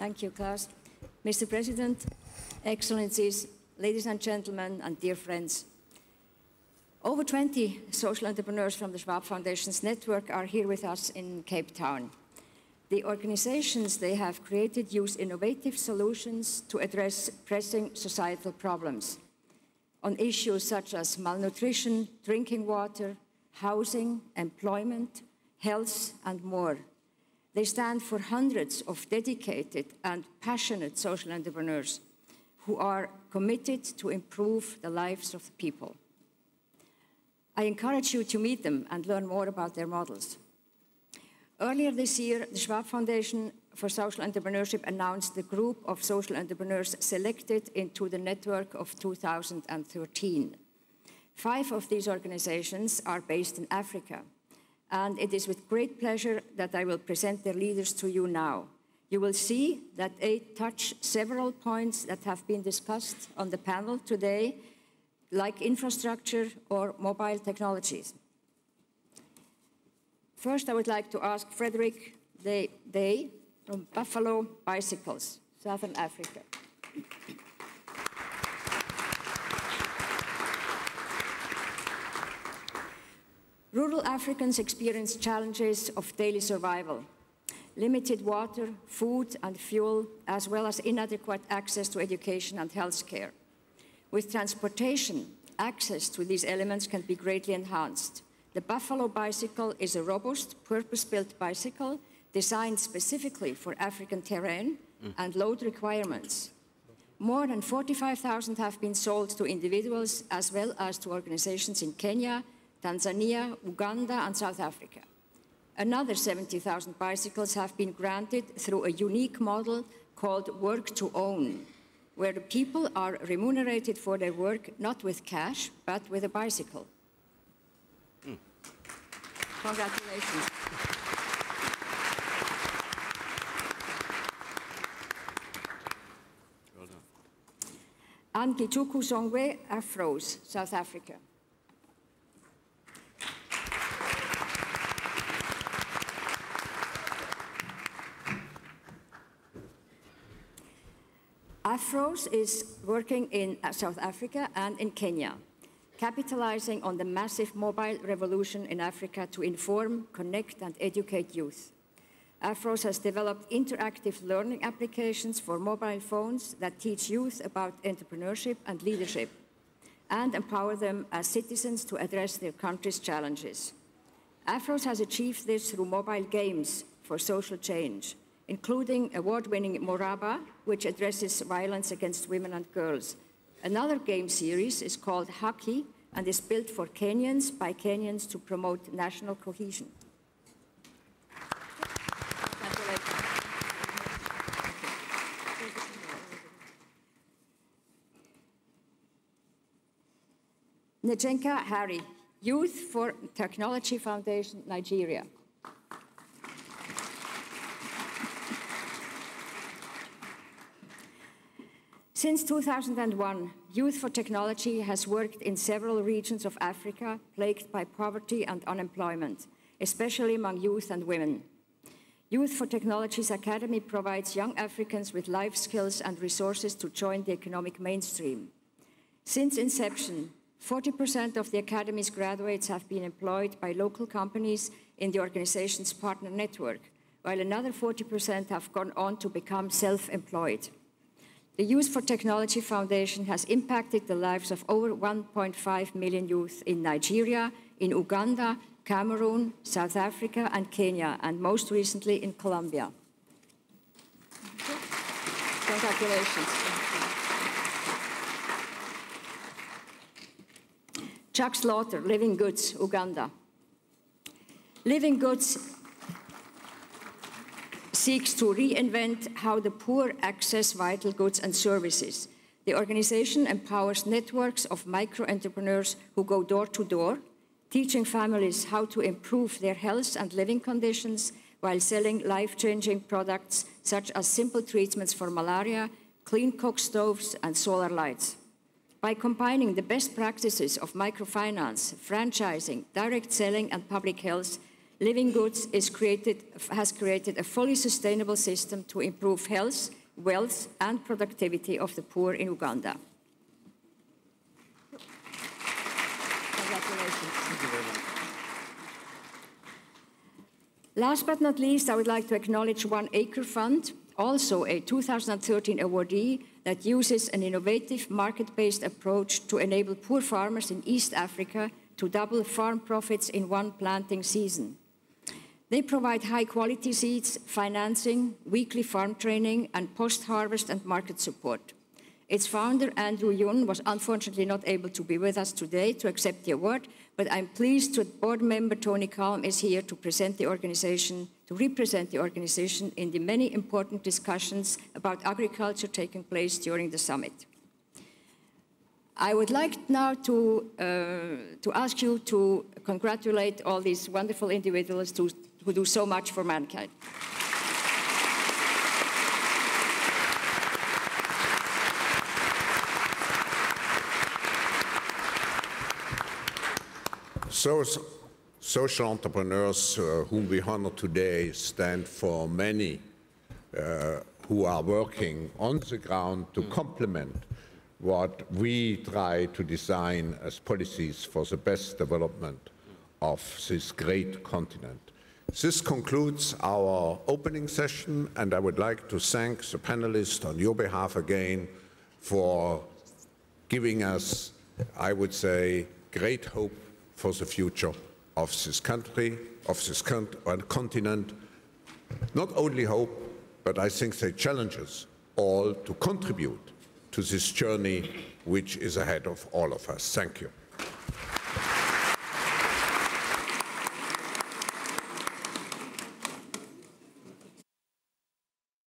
Thank you, Klaus. Mr. President, Excellencies, ladies and gentlemen, and dear friends. Over 20 social entrepreneurs from the Schwab Foundation's network are here with us in Cape Town. The organizations they have created use innovative solutions to address pressing societal problems on issues such as malnutrition, drinking water, housing, employment, health, and more. They stand for hundreds of dedicated and passionate social entrepreneurs who are committed to improve the lives of people. I encourage you to meet them and learn more about their models. Earlier this year, the Schwab Foundation for Social Entrepreneurship announced the group of social entrepreneurs selected into the network of 2013. Five of these organizations are based in Africa, and it is with great pleasure that I will present their leaders to you now. You will see that they touch several points that have been discussed on the panel today, like infrastructure or mobile technologies. First, I would like to ask Frederick Day, Day from Buffalo Bicycles, Southern Africa. Rural Africans experience challenges of daily survival, limited water, food, and fuel, as well as inadequate access to education and health care. With transportation, access to these elements can be greatly enhanced. The Buffalo bicycle is a robust, purpose-built bicycle designed specifically for African terrain mm. and load requirements. More than 45,000 have been sold to individuals as well as to organizations in Kenya, Tanzania, Uganda, and South Africa. Another 70,000 bicycles have been granted through a unique model called Work to Own, where people are remunerated for their work not with cash, but with a bicycle. Hmm. Congratulations. Well done. Anne Githuku-Shongwe, Afroes, South Africa. Afroes is working in uh, South Africa and in Kenya capitalizing on the massive mobile revolution in Africa to inform, connect, and educate youth. Afroes has developed interactive learning applications for mobile phones that teach youth about entrepreneurship and leadership and empower them as citizens to address their country's challenges. Afroes has achieved this through mobile games for social change, including award-winning Moraba, which addresses violence against women and girls, Another game series is called Haki and is built for Kenyans by Kenyans to promote national cohesion. Njideka Harry, Youth for Technology Foundation, Nigeria. Since 2001, Youth for Technology has worked in several regions of Africa plagued by poverty and unemployment, especially among youth and women. Youth for Technology's Academy provides young Africans with life skills and resources to join the economic mainstream. Since inception, 40% of the Academy's graduates have been employed by local companies in the organization's partner network, while another 40% have gone on to become self-employed. The Youth for Technology Foundation has impacted the lives of over 1.5 million youth in Nigeria, in Uganda, Cameroon, South Africa, and Kenya, and most recently in Colombia. Congratulations. Chuck Slaughter, Living Goods, Uganda. Living Goods seeks to reinvent how the poor access vital goods and services. The organization empowers networks of micro-entrepreneurs who go door to door, teaching families how to improve their health and living conditions while selling life-changing products such as simple treatments for malaria, clean cook stoves, and solar lights. By combining the best practices of microfinance, franchising, direct selling, and public health, Living Goods created, has created a fully sustainable system to improve health, wealth and productivity of the poor in Uganda. Congratulations. Last but not least, I would like to acknowledge One Acre Fund, also a 2013 awardee that uses an innovative market-based approach to enable poor farmers in East Africa to double farm profits in one planting season. They provide high-quality seeds, financing, weekly farm training, and post-harvest and market support. Its founder, Andrew Youn, was unfortunately not able to be with us today to accept the award, but I'm pleased that board member Tony Kalm is here to present the organization, to represent the organization in the many important discussions about agriculture taking place during the summit. I would like now to, uh, to ask you to congratulate all these wonderful individuals to, who do so much for mankind. So, social entrepreneurs uh, whom we honor today stand for many uh, who are working on the ground to complement what we try to design as policies for the best development of this great continent. This concludes our opening session, and I would like to thank the panelists on your behalf again for giving us, I would say, great hope for the future of this country, of this uh, continent. Not only hope, but I think they challenge us all to contribute to this journey which is ahead of all of us. Thank you.